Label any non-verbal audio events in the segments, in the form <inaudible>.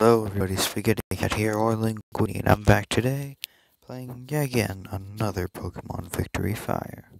Hello everybody, Spaghetti Cat here, or Linguini, and I'm back today, playing yet again another Pokemon Victory Fire.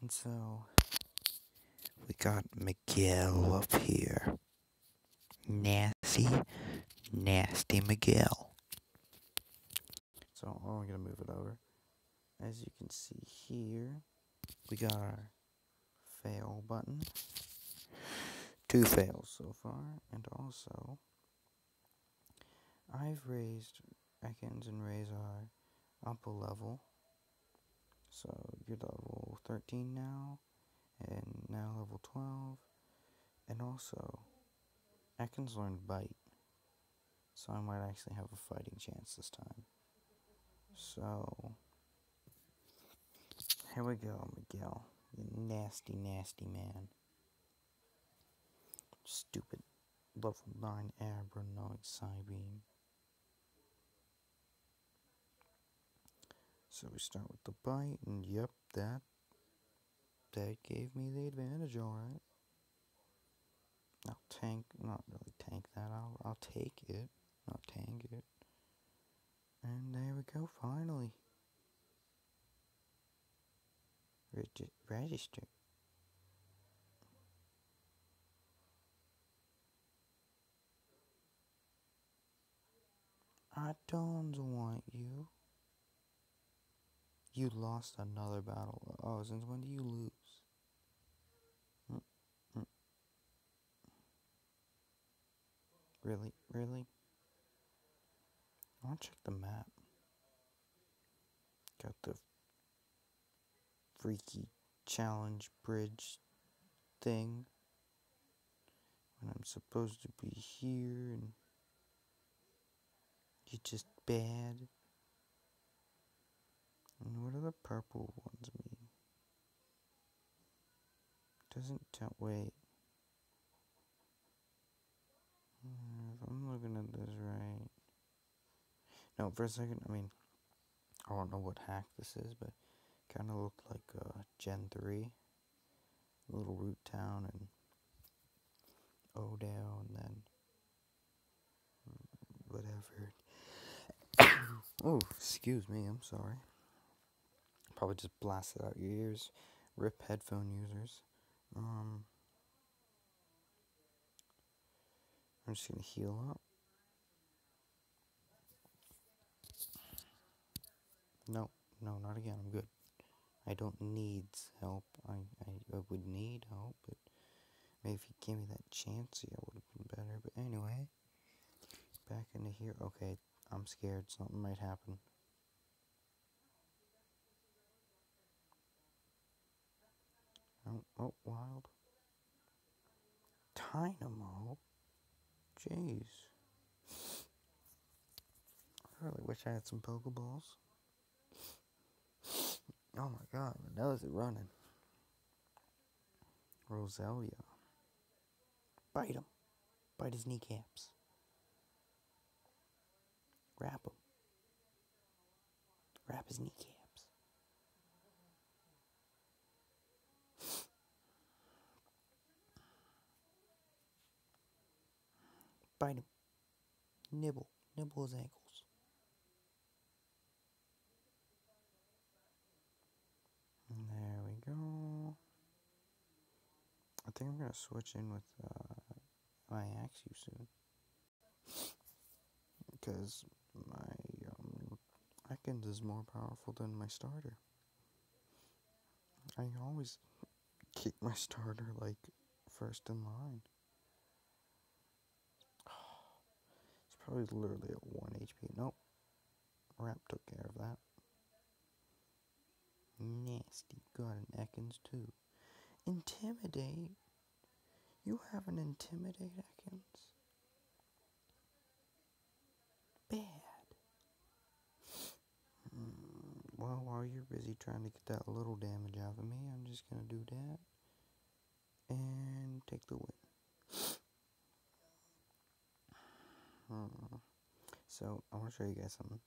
And so, we got Miguel up here. Nasty, nasty Miguel. So, oh, I'm gonna move it over. As you can see here, we got our fail button. Two fails so far, and also I've raised Ekans and Razor up a level. So you're level 13 now, and now level 12. And also, Ekans learned Bite. So I might actually have a fighting chance this time. So, here we go, Miguel. You nasty, nasty man. Stupid level 9 Abranog Psybeam. So we start with the bite, and yep, that that gave me the advantage, alright. I'll tank, not really tank that, I'll, I'll take it, not tank it. And there we go, finally. Regi register. I don't want you. You lost another battle. Oh, since when do you lose? Mm -mm. Really? Really? I want to check the map. Got the freaky challenge bridge thing. When I'm supposed to be here and you're just bad. And what do the purple ones mean? Doesn't tell. Wait. Hmm, if I'm looking at this right. No, for a second, I mean, I don't know what hack this is, but kind of looked like uh, Gen 3. Littleroot town and Oldale and then whatever. <coughs> oh, excuse me, I'm sorry probably just blasted out your ears. Rip headphone users. Um, I'm just gonna heal up. No, no, not again. I'm good. I don't need help. I, I, I would need help, but maybe if you gave me that chance, yeah, would have been better. But anyway, back into here. Okay, I'm scared. Something might happen. Oh, oh, wild. Dynamo? Jeez. I really wish I had some Pokeballs. Oh my god, my nose is running. Roselia. Bite him. Bite his kneecaps. Wrap him. Wrap his kneecaps. Bite him. Nibble. Nibble his ankles. There we go. I think I'm going to switch in with uh, my Axew soon. Because my um, Ekans is more powerful than my starter. I always keep my starter like first in line. Probably literally at 1 HP. Nope. Wrap took care of that. Nasty. Got an Ekans too. Intimidate? You have an Intimidate Ekans? Bad. Mm, well, while you're busy trying to get that little damage out of me, I'm just gonna do that. And take the win. Hmm. So, I want to show you guys something.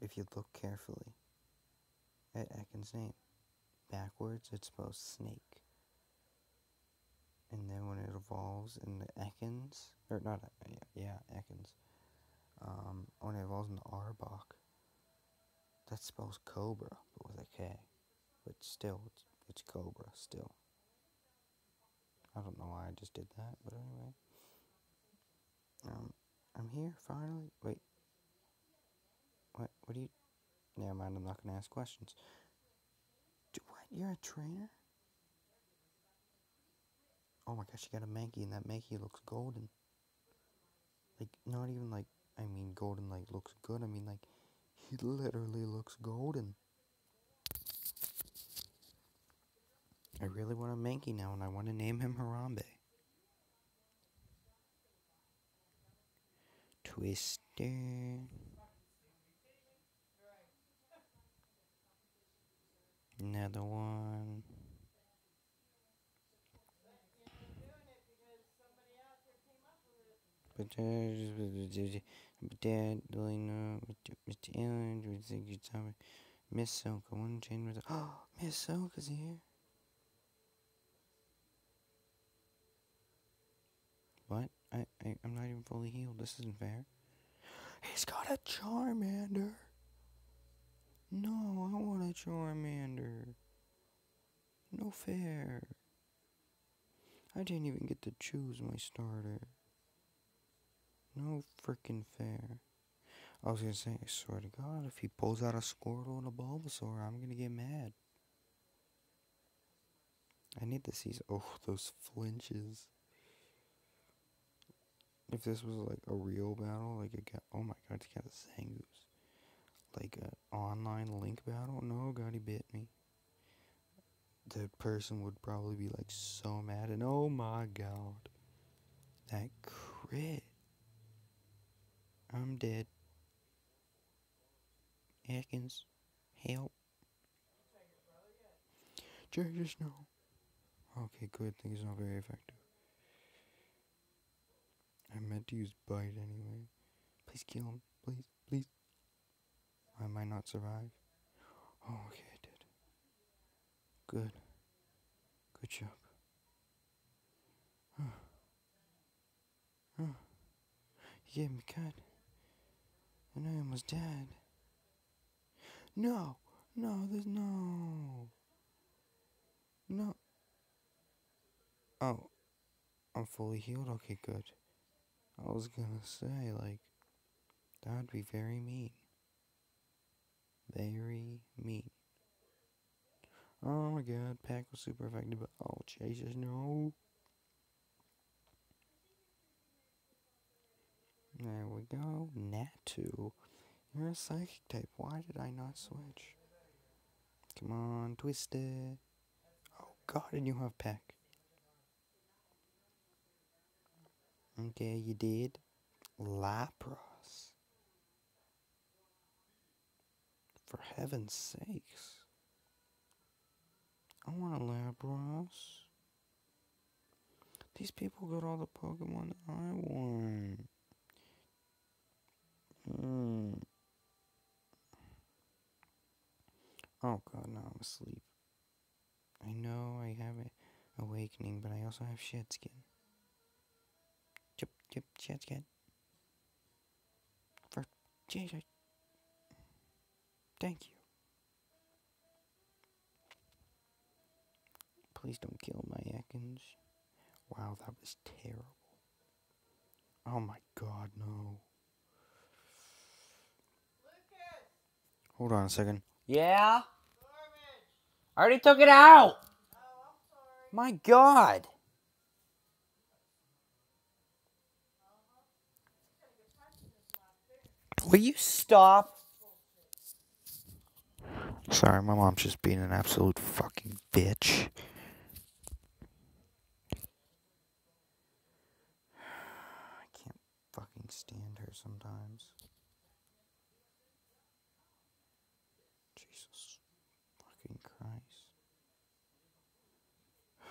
If you look carefully at Ekans' name, backwards it's spelled snake. And then when it evolves in the Ekans, or not, yeah, Ekans, calls him the Arbok. That spells cobra, but with a K. But still, it's, it's cobra, still. I don't know why I just did that, but anyway. Um, I'm here, finally. Wait. What, what do you... Never mind, I'm not going to ask questions. Do, what, you're a trainer? Oh my gosh, you got a Mankey, and that Mankey looks golden. Like, not even like, I mean, golden, like, looks good. I mean, like, he literally looks golden. I really want a Mankey now, and I want to name him Harambe. Twister. Another one. But Dad, Delina, Mr. Allen, Miss Soka, one chain was. Oh, Miss Soka's here. What? I, I, I'm not even fully healed. This isn't fair. He's got a Charmander. No, I want a Charmander. No fair. I didn't even get to choose my starter. No freaking fair. I was gonna say, I swear to God, if he pulls out a Squirtle and a Bulbasaur, I'm gonna get mad. I need to see. Oh, those flinches. If this was like a real battle, like a oh my god, he got a Zangoose. Like an online link battle? No, God, he bit me. The person would probably be like so mad, and oh my god, that crit. I'm dead. Atkins, help. Jesus, no. Okay, good. Thing is not very effective. I meant to use bite anyway. Please kill him. Please, please. I might not survive. Oh, okay, I did. Good. Good job. Huh. Huh. You gave me cut. And I almost dead. No, no, there's no. No. Oh, I'm fully healed? Okay, good. I was gonna say, like, that would be very mean. Very mean. Oh my god, Peck was super effective, but oh, Jesus, no. There we go. Natu. You're a psychic type. Why did I not switch? Come on, Twisted. Oh god, and you have Peck. Okay, you did. Lapras. For heaven's sakes. I want a Lapras. These people got all the Pokemon I want. Hmm. Oh god, now I'm asleep. I know I have an awakening, but I also have shed skin. Shed skin. For Jesus. Thank you. Please don't kill my Ekans. Wow, that was terrible. Oh my god, no. Hold on a second. Yeah? I already took it out. My God. Will you stop? Sorry, my mom's just being an absolute fucking bitch. <sighs> I can't fucking stand her sometimes. Jesus fucking Christ. <sighs>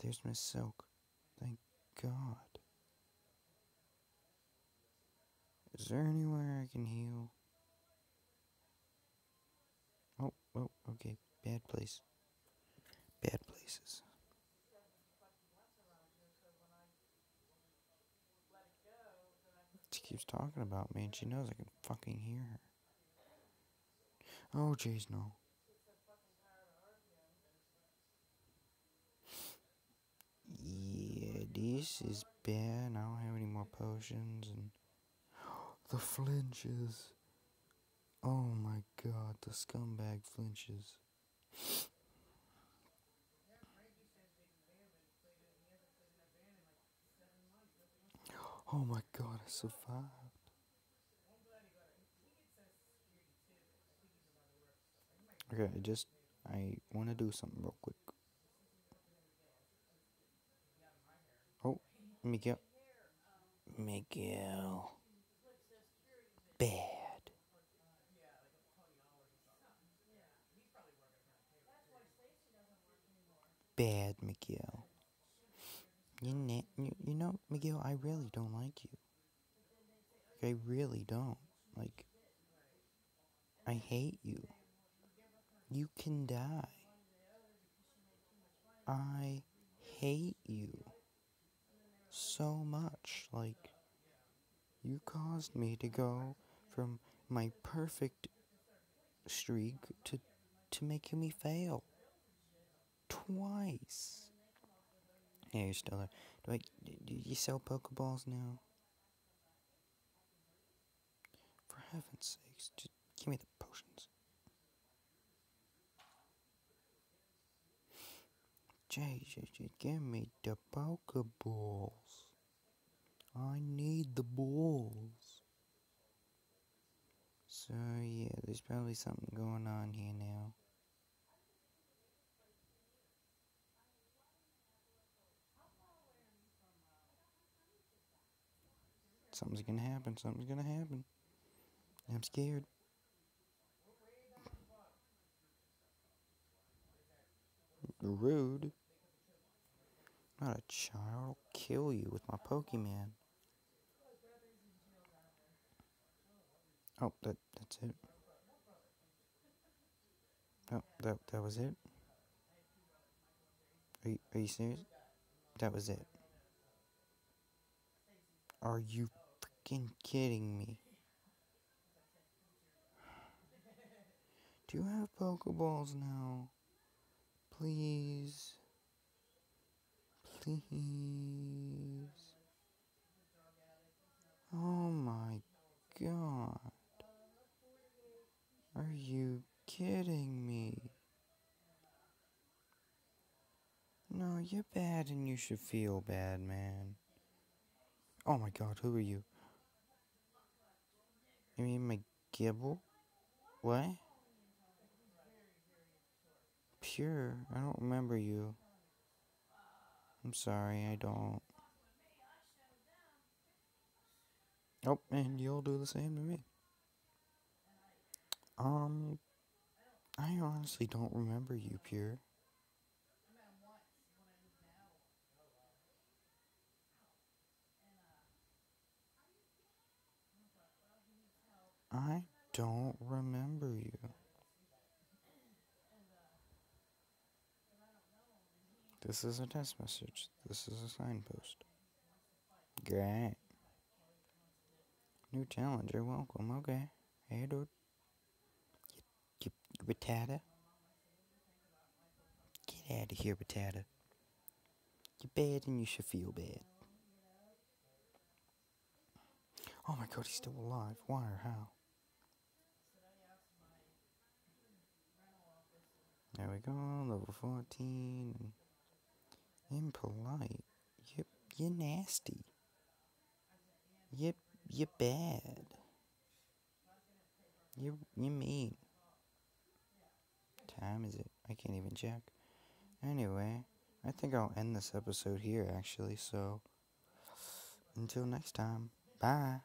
There's Miss Silk. Thank God. Is there anywhere I can heal? Oh, oh, okay. Bad place. Bad places. She keeps talking about me, and she knows I can fucking hear her. Oh, jeez, no. Yeah, this is bad. I don't have any more potions, and the flinches. Oh my god, the scumbag flinches. Oh my god, I survived. Okay, I just I want to do something real quick. Oh, Miguel. Miguel. Bad. Bad, Miguel. You, you, you know, Miguel, I really don't like you. I really don't. Like, I hate you. You can die. I hate you so much. Like, you caused me to go from my perfect streak to, to making me fail. Twice. Yeah, you're still there. Do I? Do you sell Pokeballs now? For heaven's sakes, just give me the potions. Jesus, give me the Pokeballs. I need the balls. So yeah, there's probably something going on here now. Something's gonna happen. Something's gonna happen. I'm scared. Rude. Not a child. I'll kill you with my Pokemon. Oh, that that's it. Oh, that that was it. Are you, are you serious? That was it. Are you freaking kidding me? Do you have Pokeballs now? Please. Please. Oh my god. Are you kidding me? No, you're bad and you should feel bad, man. Oh my god, who are you? You mean my Gible? What? Pure, I don't remember you. I'm sorry, I don't. Oh, and you'll do the same to me. Um, I honestly don't remember you, Pure. I don't remember you. This is a test message. This is a signpost. Great. New challenger, welcome. Okay. Hey, dude. You, Get out of here, Batata. You're bad and you should feel bad. Oh my god, he's still alive. Why or how? There we go, level 14. Impolite. You're, you're nasty. You're, you're bad. You're, you're mean. Time is it? I can't even check. Anyway, I think I'll end this episode here actually, so until next time, bye.